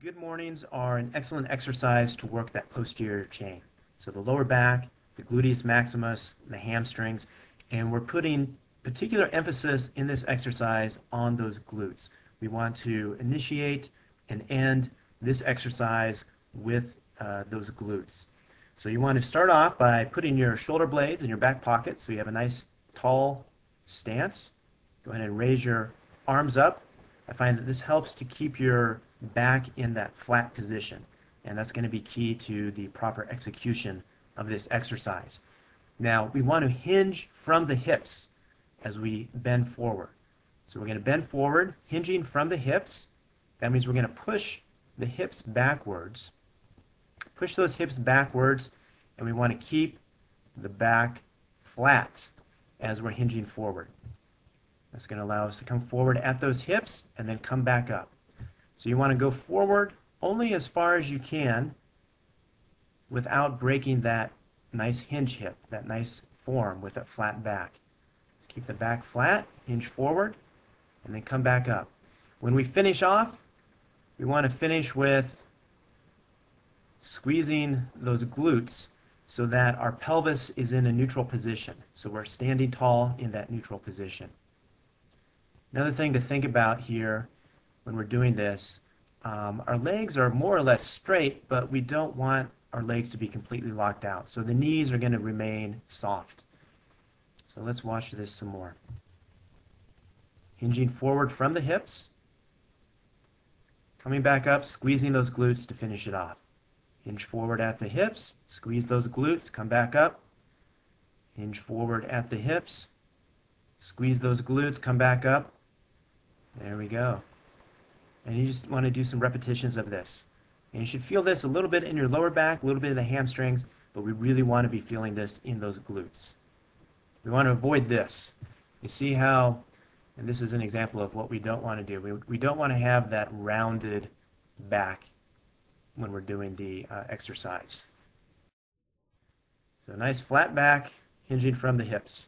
Good mornings are an excellent exercise to work that posterior chain. So the lower back, the gluteus maximus, the hamstrings, and we're putting particular emphasis in this exercise on those glutes. We want to initiate and end this exercise with uh, those glutes. So you want to start off by putting your shoulder blades in your back pocket so you have a nice tall stance. Go ahead and raise your arms up. I find that this helps to keep your back in that flat position and that's going to be key to the proper execution of this exercise. Now we want to hinge from the hips as we bend forward. So we're going to bend forward, hinging from the hips. That means we're going to push the hips backwards push those hips backwards, and we want to keep the back flat as we're hinging forward. That's going to allow us to come forward at those hips and then come back up. So you want to go forward only as far as you can without breaking that nice hinge hip, that nice form with a flat back. Keep the back flat, hinge forward, and then come back up. When we finish off, we want to finish with squeezing those glutes so that our pelvis is in a neutral position. So we're standing tall in that neutral position. Another thing to think about here when we're doing this, um, our legs are more or less straight, but we don't want our legs to be completely locked out. So the knees are going to remain soft. So let's watch this some more. Hinging forward from the hips, coming back up, squeezing those glutes to finish it off. Hinge forward at the hips, squeeze those glutes, come back up. Hinge forward at the hips, squeeze those glutes, come back up. There we go. And you just want to do some repetitions of this. And you should feel this a little bit in your lower back, a little bit in the hamstrings, but we really want to be feeling this in those glutes. We want to avoid this. You see how, and this is an example of what we don't want to do. We, we don't want to have that rounded back when we're doing the uh, exercise. So nice flat back, hinging from the hips.